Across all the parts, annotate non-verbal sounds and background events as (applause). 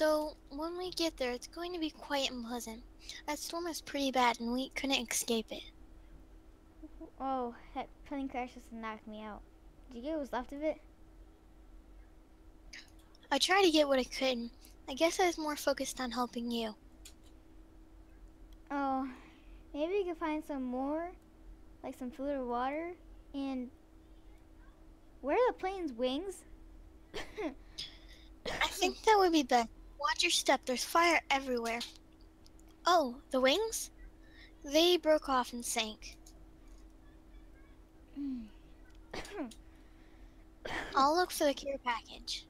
So, when we get there, it's going to be quite unpleasant. That storm is pretty bad and we couldn't escape it. Oh, that plane crash just knocked me out. Did you get what was left of it? I tried to get what I could. I guess I was more focused on helping you. Oh, maybe we could find some more, like some food or water. And where are the plane's wings? (coughs) I think that would be best. Watch your step, there's fire everywhere. Oh, the wings? They broke off and sank. Hmm. I'll look for the care package.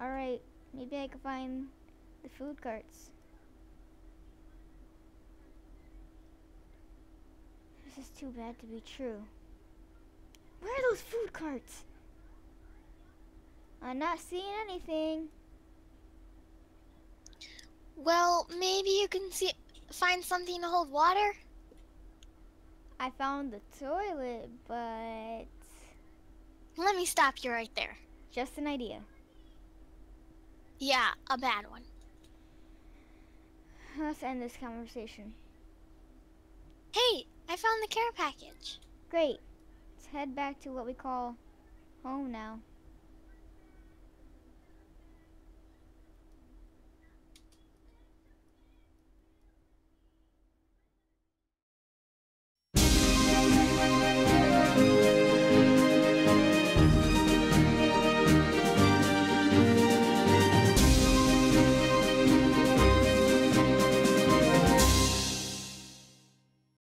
All right, maybe I can find the food carts. This is too bad to be true. Where are those food carts? I'm not seeing anything. Well, maybe you can see find something to hold water? I found the toilet, but Let me stop you right there. just an idea. Yeah, a bad one. Let's end this conversation. Hey, I found the care package. Great. Let's head back to what we call home now.